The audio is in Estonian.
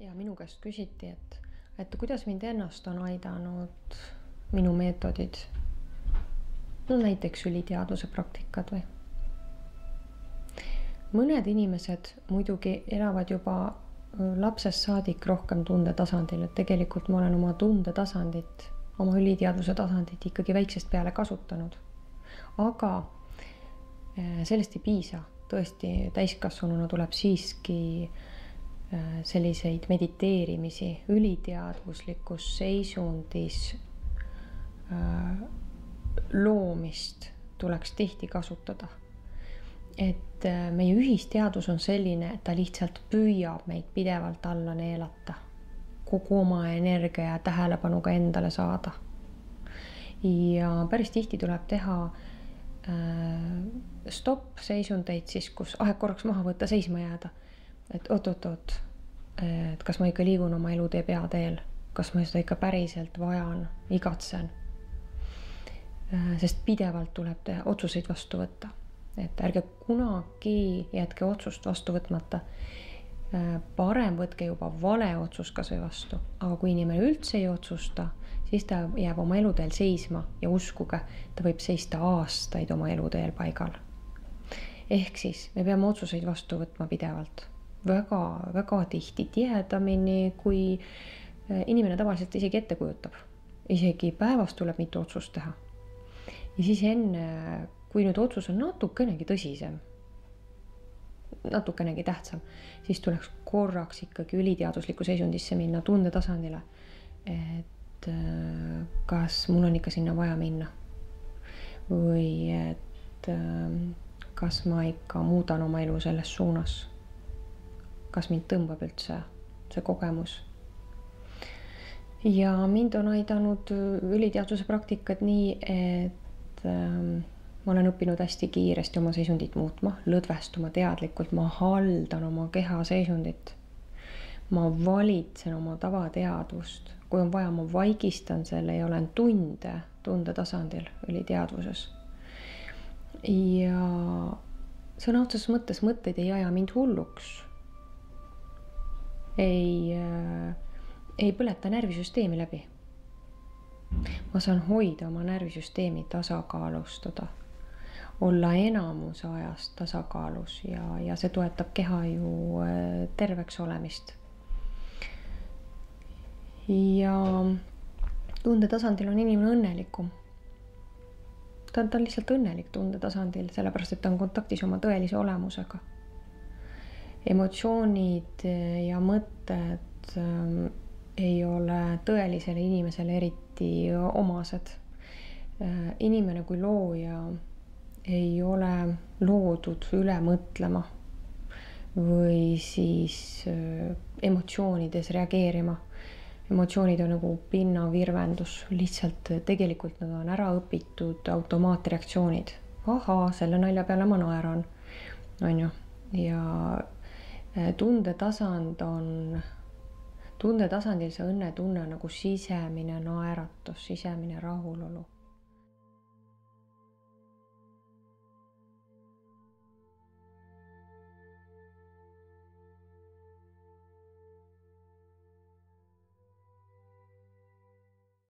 ja minu käest küsiti, et, et kuidas mind ennast on aidanud minu meetodid. no näiteks üliteaduse praktikad või. mõned inimesed muidugi elavad juba lapsest saadik rohkem tundetasandil, et tegelikult ma olen oma tundetasandit, oma üliteadvuse tasandit ikkagi väiksest peale kasutanud. aga sellest ei piisa, tõesti täiskasvanuna tuleb siiski eh, selliseid mediteerimisi üliteadvuslikus seisundis eh, loomist tuleks tihti kasutada et äh, meie ühisteadus on selline, et ta lihtsalt püüab meid pidevalt alla neelata, kogu oma energia ja tähelepanuga endale saada. ja päris tihti tuleb teha äh, stopp-seisundeid siis, kus aeg korraks maha võtta, seisma jääda. Et oot-oot-oot, et kas ma ikka liigun oma elutee peateel, kas ma seda ikka päriselt vajan, igatsen? Sest pidevalt tuleb teha otsuseid vastu võtta. Et ärge kunagi jätke otsust vastu võtmata. Parem võtke juba vale otsus kasvõi vastu, aga kui inimene üldse ei otsusta, siis ta jääb oma eluteel seisma ja uskuge, ta võib seista aastaid oma eluteel paigal. ehk siis me peame otsuseid vastu võtma pidevalt väga, väga tihti, tihedamini, kui äh, inimene tavaliselt isegi ette kujutab. isegi päevas tuleb mitu otsust teha. ja siis enne kui nüüd otsus on natukenegi tõsisem, natukenegi tähtsam, siis tuleks korraks ikkagi üliteaduslikku seisundisse minna, tundetasandile. et äh, kas mul on ikka sinna vaja minna või et äh, kas ma ikka muudan oma elu selles suunas. Kas mind tõmbab üldse see kogemus ja mind on aidanud üliteaduse praktikad nii, et ähm, ma olen õppinud hästi kiiresti oma seisundit muutma, lõdvestuma teadlikult, ma haldan oma keha seisundit. ma valitsen oma tavateadvust, kui on vaja, ma vaigistan selle ja olen tunde, tunde tasandil üliteadvuses. ja sõna otseses mõttes mõtteid ei aja mind hulluks. Ei äh,, ei põleta närvisüsteemi läbi ma saan hoida oma närvisüsteemi tasakaalustada olla enamuse ajast tasakaalus ja, ja see toetab keha ju äh, terveks olemist. ja tundetasandil on inimene õnnelikum. ta on, ta on lihtsalt õnnelik tundetasandil, sellepärast et ta on kontaktis oma tõelise olemusega. Emotsioonid ja mõtted ähm, ei ole tõelisele inimesele eriti omased. Äh, inimene kui looja ei ole loodud üle mõtlema või siis äh, emotsioonides reageerima. emotsioonid on nagu pinnavirvendus, lihtsalt tegelikult nad on ära õpitud automaatreaktsioonid. ahaa, selle nalja peale ma naeran, on ju, ja äh, tundetasand on, tundetasandil see õnnetunne on nagu sisemine naeratus, sisemine rahulolu